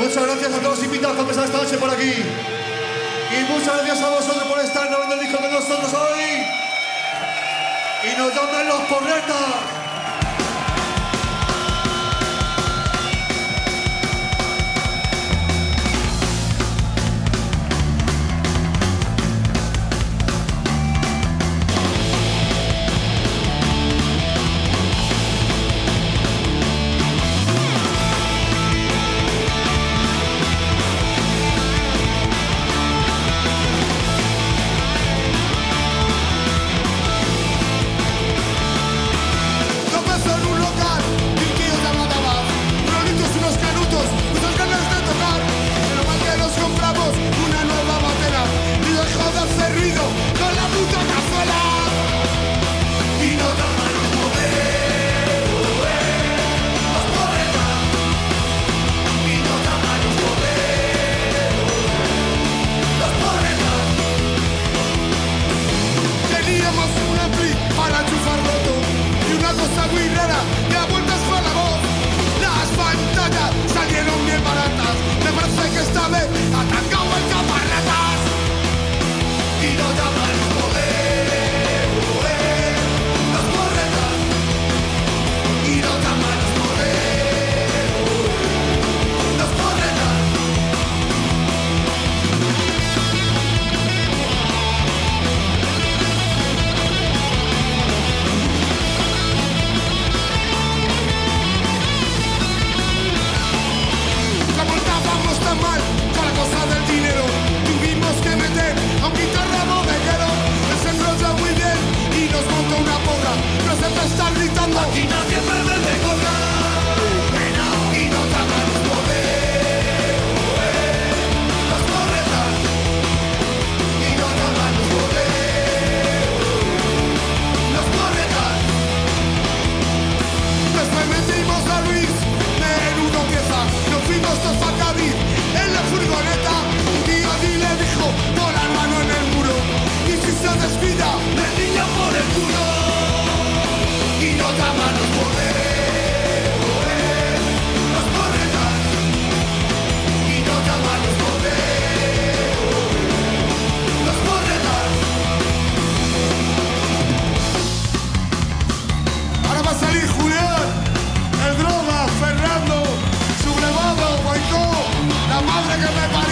Muchas gracias a todos los invitados que han esta noche por aquí. Y muchas gracias a vosotros por estar grabando el disco con nosotros hoy. Y nos dan los gonna que me parece.